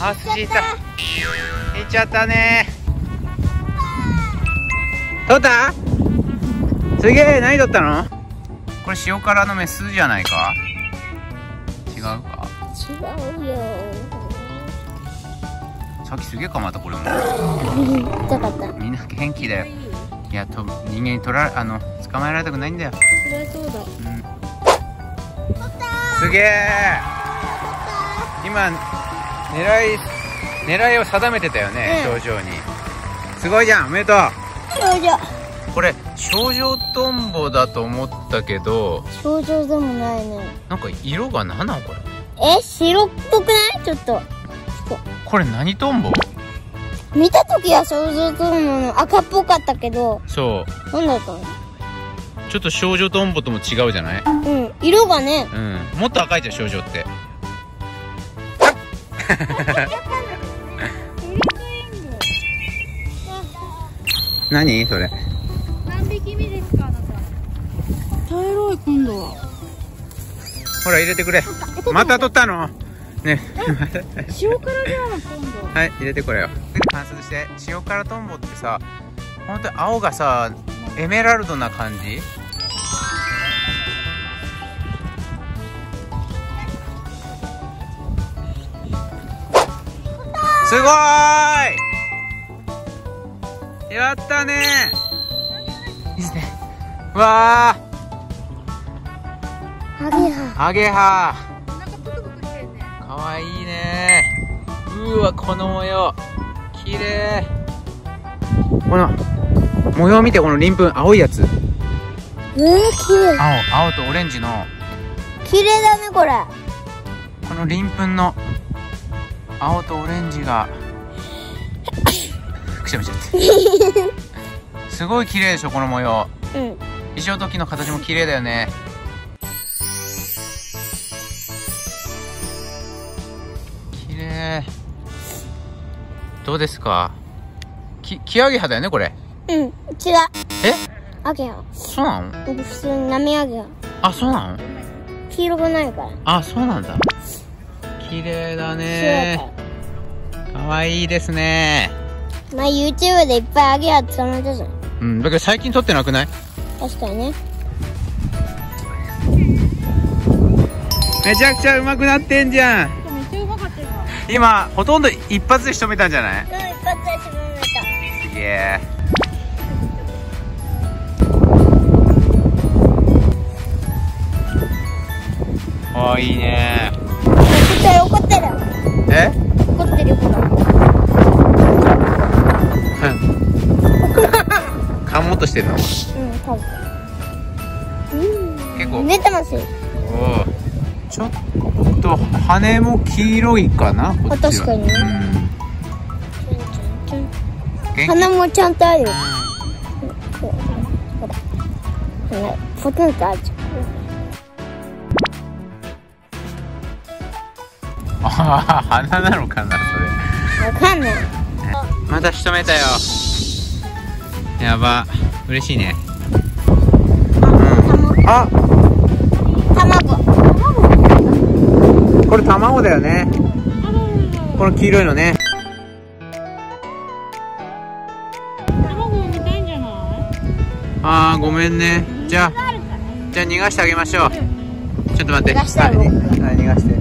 あ筋いった。いっちゃったね。取った？すげえ何取ったの？これ塩辛のメスじゃないか？違うか？違うよ。さっきすげえかまったこれも。みんな元気だよ。いやと人間に取らあの捕まえられたくないんだよ、そりゃそうだ。うん、すげえ。今狙い狙いを定めてたよね、うん。頂上に。すごいじゃんおめでとう。少女これ頂上トンボだと思ったけど少女でもないね。なんか色が何なのこれ？え白っぽくない？ちょっと。これ何トンボ？見た時は少女ともの赤っぽかったけど。そなんだったの？うちょっと少女トンボとも違うじゃない？うん。色がね。うん。もっと赤いじゃん少女って 何？それ。何匹目ですかあなた。茶色い今度は。ほら入れてくれ。また取ったの？ね。塩辛じゃん今度。はい入れてこれよ。観察して。塩辛トンボってさ本当に青がさエメラルドな感じ？すごーい。やったね。いいですね。わハゲハ。ゲハ。かわいいね。うわこの模様。綺麗。この模様見てこの鱗粉青いやつ。えー、綺麗。青青とオレンジの。綺麗だねこれ。この鱗粉の青とオレンジが。くしゃみしちゃって すごい綺麗でしょこの模様。うん。石音時の形も綺麗だよね。綺麗。どうですか？きキアゲハだよねこれ。うん違う。え？アゲハ。そうなの？僕普通に波アゲハ。あそうなの？黄色くないから。あそうなんだ綺麗だ白ね。かわいいですね。まあ YouTube でいっぱいアゲハ捕まえたじゃんうんだけど最近撮ってなくない？確かにね。めちゃくちゃ上手くなってんじゃん。今ほとんど一発で仕留めたんじゃない？うん一発で絞めた。すげえ。あいいねえ怒ってるほら噛もうとしてるの？うん多分。結構。寝てますよ。おーちょっと羽も黄色いかな？こっ確かに。ねうん。鼻もちゃんとある。ようほら。鼻ポテンとあるじんあはは鼻なのかなそれ。わかんない。また仕留めたよ。やば。嬉しいね。あ卵。これ卵だよね。この黄色いのね。卵産みたいんじゃない？あーごめんね。じゃあじゃあ逃がしてあげましょう。ちょっと待って。逃がしてあげはい、はい、逃がして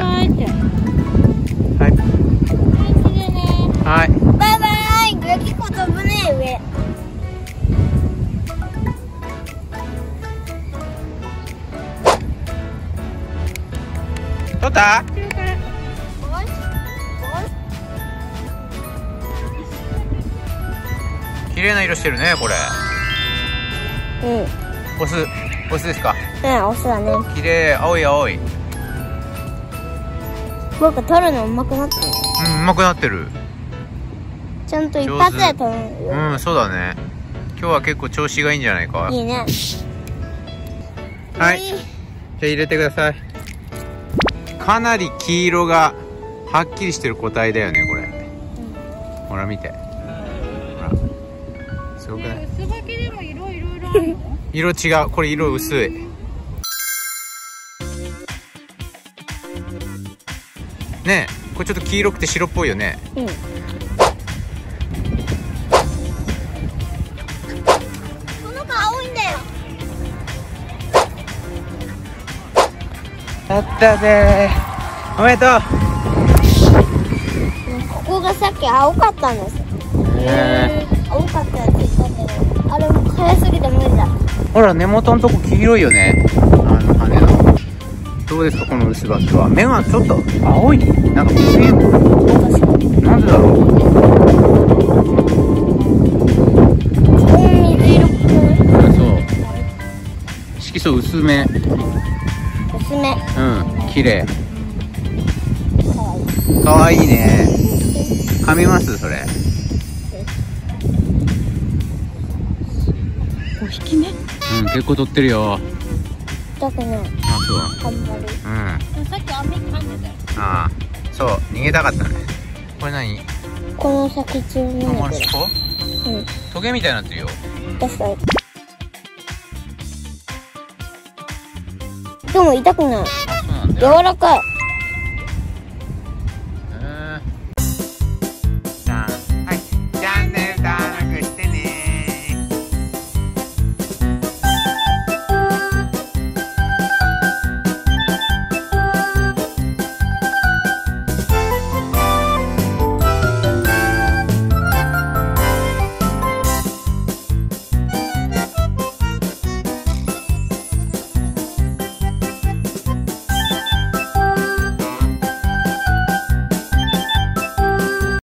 バイってはい。はい。バイバイ。結構飛ぶね上。取った？綺麗な色してるねこれ。うん。オスオスですか？うんオスだね。綺麗青い青いうん僕取るの上手くなってるうまくなってる。ちゃんと一発で取るよ。うんそうだね。今日は結構調子がいいんじゃないか。いいね。はい。じゃあ入れてください。かなり黄色がはっきりしてる個体だよねこれ、ほら見て。ほら。すごくない？薄履きでも色いろいろあるの？色違う。これ色薄いねえこれちょっと黄色くて白っぽいよね。うん。この子青いんだよ。やったぜおめでとう。ここがさっき青かったんですよへ青かったやつあれも早すぎて無理だ。ほら根元のとこ黄色いよねどうですかこの牛バスは。目がちょっと青い。なんか見えるなんでだろう。色素薄め。薄め。うん。綺麗。かわいいね。噛みますそれ。5匹目？うん結構取ってるよ痛くない。あそう。あんまりうん。さっき網噛んでたよ。ああそう。逃げたかったね。これ何？この先中にトウモなってるロコうん。トゲみたいになってるよ。野菜でも痛くない。柔らかい